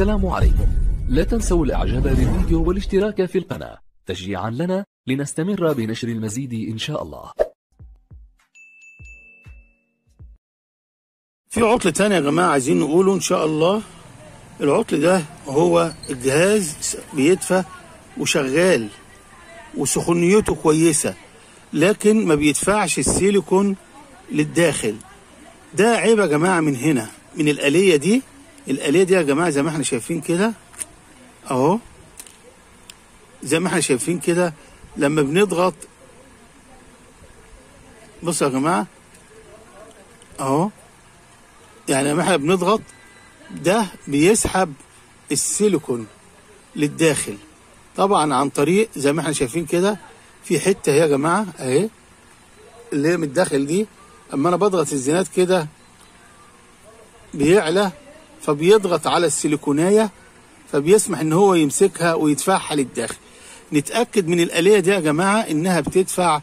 السلام عليكم. لا تنسوا الإعجاب بالفيديو والاشتراك في القناة. تشجيعا لنا لنستمر بنشر المزيد إن شاء الله. في عطل تاني يا جماعة عايزين نقوله إن شاء الله. العطل ده هو الجهاز بيدفى وشغال وسخونيته كويسة لكن ما بيدفعش السيليكون للداخل. ده عيب يا جماعة من هنا من الآلية دي. الآلية دي يا جماعة زي ما إحنا شايفين كده أهو. زي ما إحنا شايفين كده لما بنضغط بصوا يا جماعة أهو. يعني لما إحنا بنضغط ده بيسحب السيليكون للداخل. طبعا عن طريق زي ما إحنا شايفين كده في حتة اهي يا جماعة اهي اللي هي من الداخل دي. اما أنا بضغط الزناد كده بيعلى فبيضغط على السيليكوناية فبيسمح إن هو يمسكها ويدفعها للداخل. نتأكد من الآلية دي يا جماعة إنها بتدفع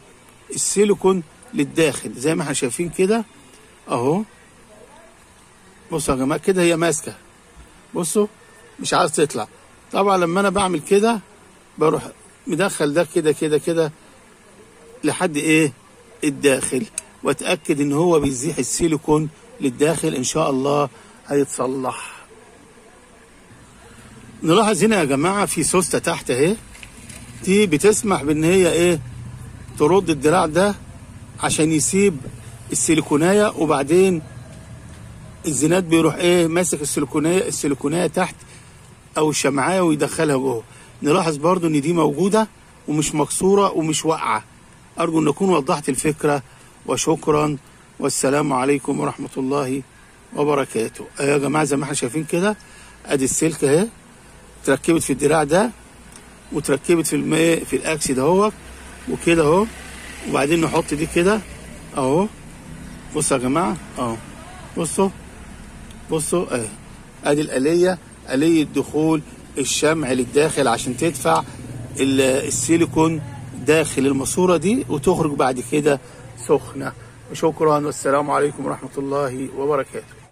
السيليكون للداخل. زي ما إحنا شايفين كده أهو. بصوا يا جماعة كده هي ماسكة. بصوا مش عايز تطلع. طبعا لما أنا بعمل كده بروح مدخل ده كده كده كده لحد إيه؟ الداخل. وأتأكد إن هو بيزيح السيليكون للداخل إن شاء الله. هيتصلح نلاحظ هنا يا جماعة في سوستة تحت أهي. دي بتسمح بإن هي إيه؟ ترد الدراع ده عشان يسيب السيليكونايه وبعدين الزناد بيروح إيه؟ ماسك السيليكونية السيليكونية تحت أو الشمعايه ويدخلها جوه. نلاحظ برضو إن دي موجودة ومش مكسورة ومش واقعة. أرجو إن أكون وضحت الفكرة وشكرا. والسلام عليكم ورحمة الله وبركاته. أيوة يا جماعة زي ما إحنا شايفين كده أدي السلك أهي اتركبت في الدراع ده وتركبت في الماء في الأكس ده اهو وكده أهو وبعدين نحط دي كده أهو. بصوا يا جماعة أهو. بصوا بصوا أهي. أدي الآلية آلية دخول الشمع للداخل عشان تدفع السيليكون داخل الماسورة دي وتخرج بعد كده سخنة. وشكرا والسلام عليكم ورحمة الله وبركاته.